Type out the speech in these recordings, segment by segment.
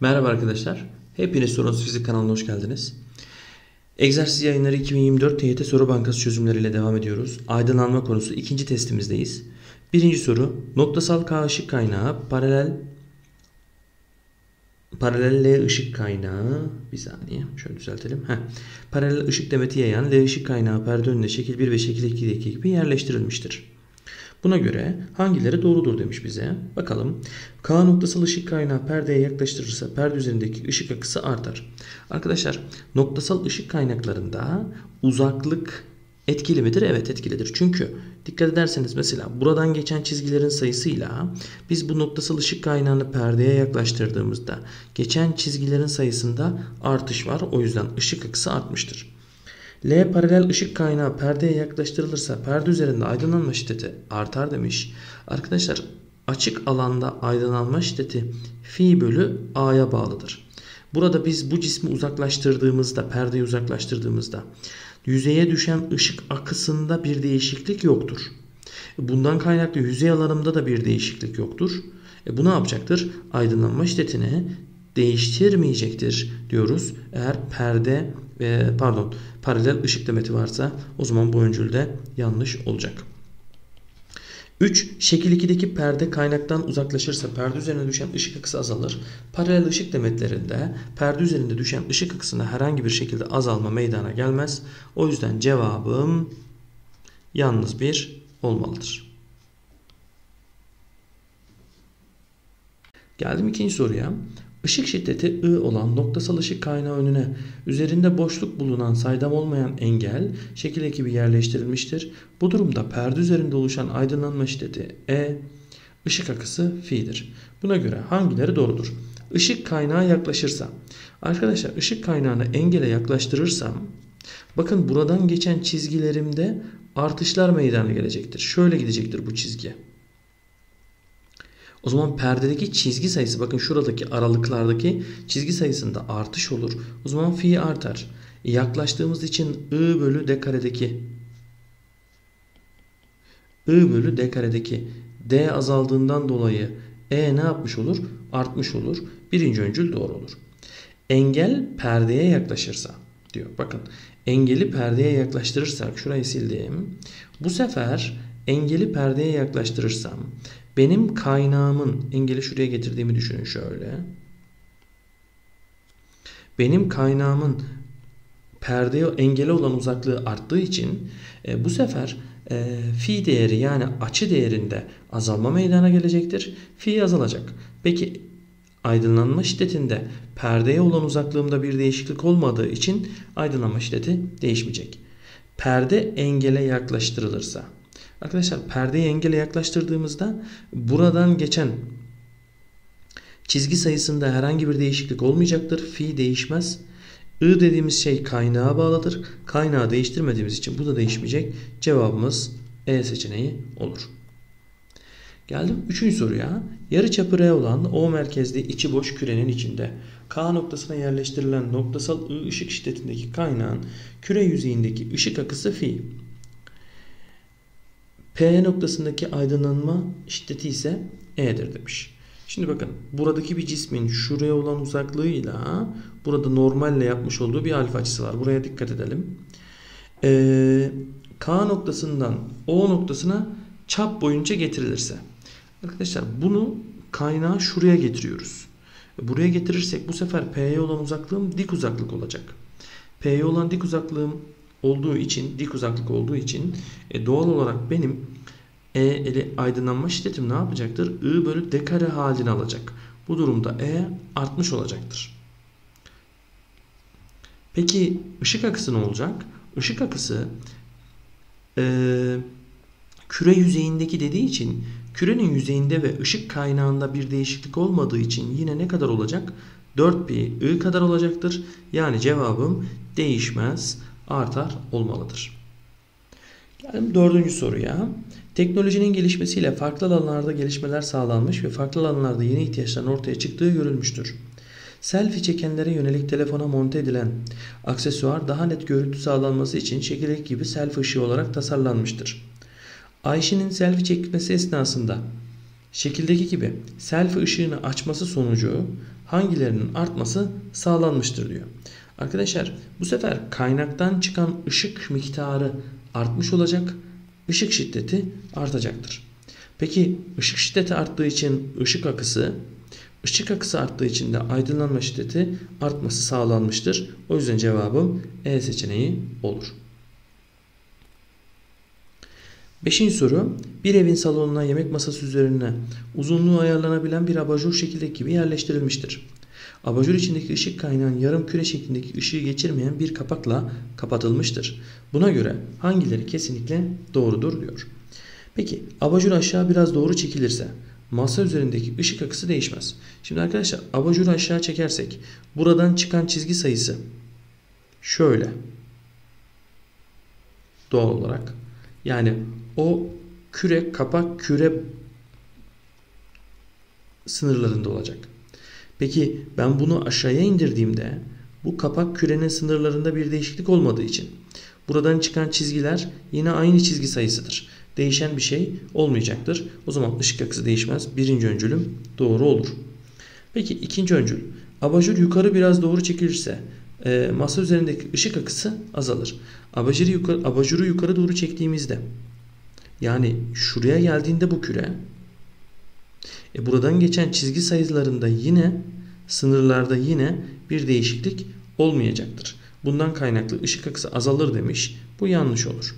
Merhaba arkadaşlar. Hepiniz Sorunsuz Fizik kanalına hoş geldiniz. Egzersiz yayınları 2024 TYT Soru Bankası çözümleriyle devam ediyoruz. Aydınlanma konusu ikinci testimizdeyiz. Birinci soru. Noktasal K ışık kaynağı paralel paralel L ışık kaynağı bir saniye şöyle düzeltelim. Heh. Paralel ışık demeti yayan L ışık kaynağı perde önüne şekil 1 ve şekil 2'deki gibi yerleştirilmiştir. Buna göre hangileri doğrudur demiş bize. Bakalım. K noktasal ışık kaynağı perdeye yaklaştırırsa perde üzerindeki ışık akısı artar. Arkadaşlar noktasal ışık kaynaklarında uzaklık etkili midir? Evet etkilidir. Çünkü dikkat ederseniz mesela buradan geçen çizgilerin sayısıyla biz bu noktasal ışık kaynağını perdeye yaklaştırdığımızda geçen çizgilerin sayısında artış var. O yüzden ışık akısı artmıştır. L paralel ışık kaynağı perdeye yaklaştırılırsa perde üzerinde aydınlanma şiddeti artar demiş. Arkadaşlar açık alanda aydınlanma şiddeti fi bölü a'ya bağlıdır. Burada biz bu cismi uzaklaştırdığımızda, perdeyi uzaklaştırdığımızda yüzeye düşen ışık akısında bir değişiklik yoktur. Bundan kaynaklı yüzey alanımda da bir değişiklik yoktur. E bu ne yapacaktır? Aydınlanma şiddetini değiştirmeyecektir diyoruz. Eğer perde e, pardon paralel ışık demeti varsa o zaman bu öncülde yanlış olacak. 3. Şekil 2'deki perde kaynaktan uzaklaşırsa perde üzerine düşen ışık akısı azalır. Paralel ışık demetlerinde perde üzerinde düşen ışık akısında herhangi bir şekilde azalma meydana gelmez. O yüzden cevabım yalnız bir olmalıdır. Geldim ikinci soruya. Işık şiddeti I olan noktasal ışık kaynağı önüne üzerinde boşluk bulunan saydam olmayan engel şekil ekibi yerleştirilmiştir. Bu durumda perde üzerinde oluşan aydınlanma şiddeti E, ışık akısı F'dir. Buna göre hangileri doğrudur? Işık kaynağı yaklaşırsa, arkadaşlar ışık kaynağını engele yaklaştırırsam, bakın buradan geçen çizgilerimde artışlar meydana gelecektir. Şöyle gidecektir bu çizgi. O zaman perdedeki çizgi sayısı bakın şuradaki aralıklardaki çizgi sayısında artış olur. O zaman fi artar. E yaklaştığımız için I bölü D karedeki I bölü D karedeki D azaldığından dolayı E ne yapmış olur? Artmış olur. Birinci öncül doğru olur. Engel perdeye yaklaşırsa diyor. Bakın engeli perdeye yaklaştırırsak şurayı sildim. Bu sefer engeli perdeye yaklaştırırsam benim kaynağımın engeli şuraya getirdiğimi düşünün şöyle. Benim kaynağımın perdeye engele olan uzaklığı arttığı için e, bu sefer e, fi değeri yani açı değerinde azalma meydana gelecektir. Fi azalacak. Peki aydınlanma şiddetinde perdeye olan uzaklığımda bir değişiklik olmadığı için aydınlanma şiddeti değişmeyecek. Perde engele yaklaştırılırsa Arkadaşlar perdeyi engele yaklaştırdığımızda buradan geçen çizgi sayısında herhangi bir değişiklik olmayacaktır. Fi değişmez. I dediğimiz şey kaynağa bağlıdır. Kaynağı değiştirmediğimiz için bu da değişmeyecek. Cevabımız E seçeneği olur. Geldim 3. soruya. Yarı çapı R olan O merkezli içi boş kürenin içinde K noktasına yerleştirilen noktasal I ışık şiddetindeki kaynağın küre yüzeyindeki ışık akısı fi. P noktasındaki aydınlanma şiddeti ise E'dir demiş. Şimdi bakın buradaki bir cismin şuraya olan uzaklığıyla burada normalle yapmış olduğu bir alfa açısı var. Buraya dikkat edelim. Ee, K noktasından O noktasına çap boyunca getirilirse. Arkadaşlar bunu kaynağı şuraya getiriyoruz. Buraya getirirsek bu sefer P'ye olan uzaklığım dik uzaklık olacak. P'ye olan dik uzaklığım olduğu için, dik uzaklık olduğu için e, doğal olarak benim E ele aydınlanma şiddetim ne yapacaktır? I bölü D kare halini alacak. Bu durumda E artmış olacaktır. Peki ışık akısı ne olacak? Işık akısı e, küre yüzeyindeki dediği için kürenin yüzeyinde ve ışık kaynağında bir değişiklik olmadığı için yine ne kadar olacak? 4 pi I kadar olacaktır. Yani cevabım değişmez artar olmalıdır. Geldim dördüncü soruya. Teknolojinin gelişmesiyle farklı alanlarda gelişmeler sağlanmış ve farklı alanlarda yeni ihtiyaçların ortaya çıktığı görülmüştür. Selfie çekenlere yönelik telefona monte edilen aksesuar daha net görüntü sağlanması için çekirdek gibi selfie ışığı olarak tasarlanmıştır. Ayşe'nin selfie çekmesi esnasında Şekildeki gibi selfie ışığını açması sonucu hangilerinin artması sağlanmıştır diyor. Arkadaşlar bu sefer kaynaktan çıkan ışık miktarı artmış olacak. Işık şiddeti artacaktır. Peki ışık şiddeti arttığı için ışık akısı, ışık akısı arttığı için de aydınlanma şiddeti artması sağlanmıştır. O yüzden cevabım E seçeneği olur. Beşinci soru. Bir evin salonuna yemek masası üzerine uzunluğu ayarlanabilen bir abajur şekildeki gibi yerleştirilmiştir. Abajur içindeki ışık kaynağın yarım küre şeklindeki ışığı geçirmeyen bir kapakla kapatılmıştır. Buna göre hangileri kesinlikle doğrudur diyor. Peki abajur aşağı biraz doğru çekilirse masa üzerindeki ışık akısı değişmez. Şimdi arkadaşlar abajuru aşağı çekersek buradan çıkan çizgi sayısı şöyle doğal olarak yani o küre kapak küre sınırlarında olacak. Peki ben bunu aşağıya indirdiğimde bu kapak kürenin sınırlarında bir değişiklik olmadığı için buradan çıkan çizgiler yine aynı çizgi sayısıdır. Değişen bir şey olmayacaktır. O zaman ışık akısı değişmez. Birinci öncülüm doğru olur. Peki ikinci öncül. Abajur yukarı biraz doğru çekilirse e, masa üzerindeki ışık akısı azalır. Abajuru yukarı, abajuru yukarı doğru çektiğimizde yani şuraya geldiğinde bu küre e buradan geçen çizgi sayılarında yine sınırlarda yine bir değişiklik olmayacaktır. Bundan kaynaklı ışık akısı azalır demiş. Bu yanlış olur.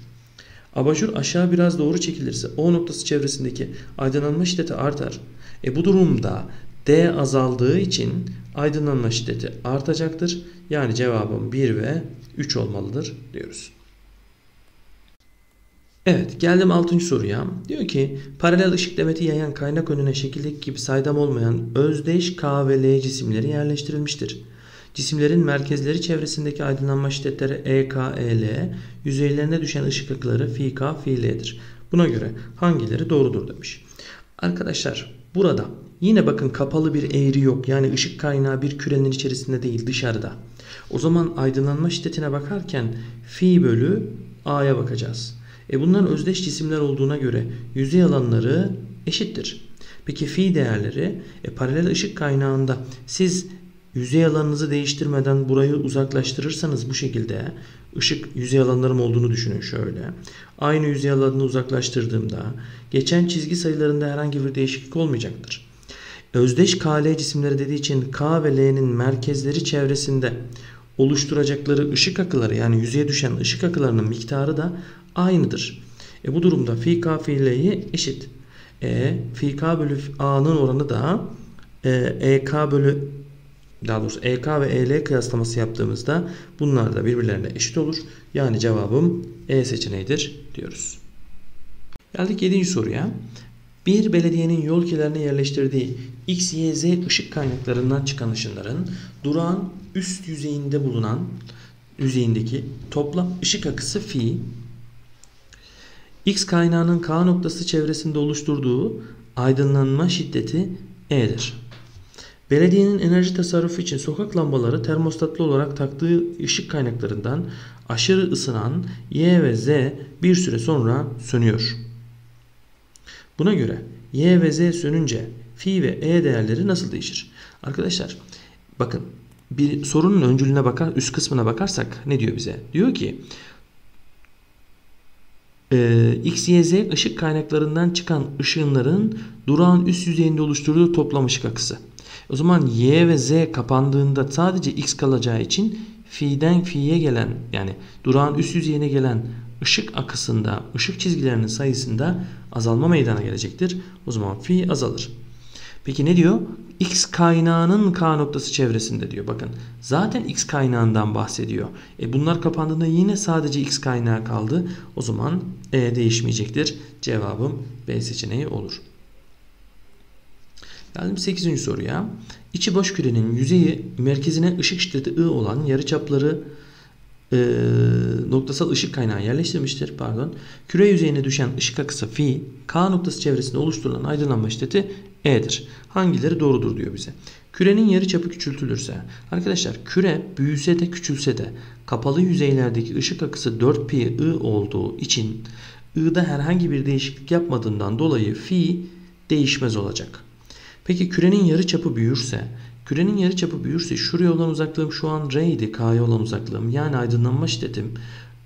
Abajur aşağı biraz doğru çekilirse O noktası çevresindeki aydınlanma şiddeti artar. E bu durumda D azaldığı için aydınlanma şiddeti artacaktır. Yani cevabım 1 ve 3 olmalıdır diyoruz. Evet geldim 6. soruya. Diyor ki paralel ışık demeti yayan kaynak önüne şekildeki gibi saydam olmayan özdeş K ve L cisimleri yerleştirilmiştir. Cisimlerin merkezleri çevresindeki aydınlanma şiddetleri EK, EL, yüzeylerine düşen ışık akıları FK, FL'dir. Buna göre hangileri doğrudur demiş. Arkadaşlar burada yine bakın kapalı bir eğri yok. Yani ışık kaynağı bir kürenin içerisinde değil dışarıda. O zaman aydınlanma şiddetine bakarken fi bölü A'ya bakacağız. E bunların özdeş cisimler olduğuna göre yüzey alanları eşittir. Peki fi değerleri e, paralel ışık kaynağında siz yüzey alanınızı değiştirmeden burayı uzaklaştırırsanız bu şekilde ışık yüzey alanlarım olduğunu düşünün şöyle. Aynı yüzey alanını uzaklaştırdığımda geçen çizgi sayılarında herhangi bir değişiklik olmayacaktır. Özdeş KL cisimleri dediği için K ve L'nin merkezleri çevresinde oluşturacakları ışık akıları yani yüzeye düşen ışık akılarının miktarı da aynıdır. E bu durumda fi k fi l'ye eşit. E fi k bölü a'nın oranı da e, ek bölü daha doğrusu ek ve el kıyaslaması yaptığımızda bunlar da birbirlerine eşit olur. Yani cevabım E seçeneğidir diyoruz. Geldik 7. soruya. Bir belediyenin yol kenarına yerleştirdiği X, Y, Z ışık kaynaklarından çıkan ışınların durağın üst yüzeyinde bulunan yüzeyindeki toplam ışık akısı fi X kaynağının K noktası çevresinde oluşturduğu aydınlanma şiddeti E'dir. Belediyenin enerji tasarrufu için sokak lambaları termostatlı olarak taktığı ışık kaynaklarından aşırı ısınan Y ve Z bir süre sonra sönüyor. Buna göre Y ve Z sönünce Fi ve E değerleri nasıl değişir? Arkadaşlar bakın bir sorunun öncülüne bakar, üst kısmına bakarsak ne diyor bize? Diyor ki e, X, Y, Z ışık kaynaklarından çıkan ışınların durağın üst yüzeyinde oluşturduğu toplam ışık akısı. O zaman Y ve Z kapandığında sadece X kalacağı için fi'den fi'ye gelen yani durağın üst yüzeyine gelen ışık akısında, ışık çizgilerinin sayısında azalma meydana gelecektir. O zaman fi azalır. Peki ne diyor? X kaynağının K noktası çevresinde diyor. Bakın zaten X kaynağından bahsediyor. E bunlar kapandığında yine sadece X kaynağı kaldı. O zaman E değişmeyecektir. Cevabım B seçeneği olur. Geldim 8. soruya. İçi boş kürenin yüzeyi merkezine ışık şiddeti I olan yarıçapları e, noktasal ışık kaynağı yerleştirmiştir. Pardon. Küre yüzeyine düşen ışık akısı fi K noktası çevresinde oluşturulan aydınlanma şiddeti E'dir. Hangileri doğrudur diyor bize. Kürenin yarı çapı küçültülürse arkadaşlar küre büyüse de küçülse de kapalı yüzeylerdeki ışık akısı 4pi I olduğu için I'da herhangi bir değişiklik yapmadığından dolayı fi değişmez olacak. Peki kürenin yarı çapı büyürse, kürenin yarı çapı büyürse şuraya olan uzaklığım şu an r idi, k'ya olan uzaklığım. Yani aydınlanma şiddetim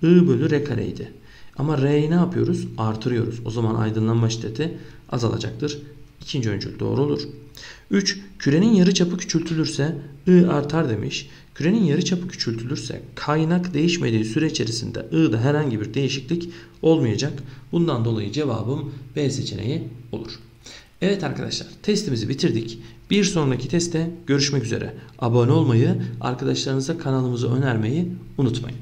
I bölü R kareydi. Ama R'yi ne yapıyoruz? Artırıyoruz. O zaman aydınlanma şiddeti azalacaktır. İkinci öncül doğru olur. 3. Kürenin yarıçapı küçültülürse I artar demiş. Kürenin yarıçapı küçültülürse kaynak değişmediği süre içerisinde I'da herhangi bir değişiklik olmayacak. Bundan dolayı cevabım B seçeneği olur. Evet arkadaşlar testimizi bitirdik. Bir sonraki testte görüşmek üzere. Abone olmayı, arkadaşlarınıza kanalımızı önermeyi unutmayın.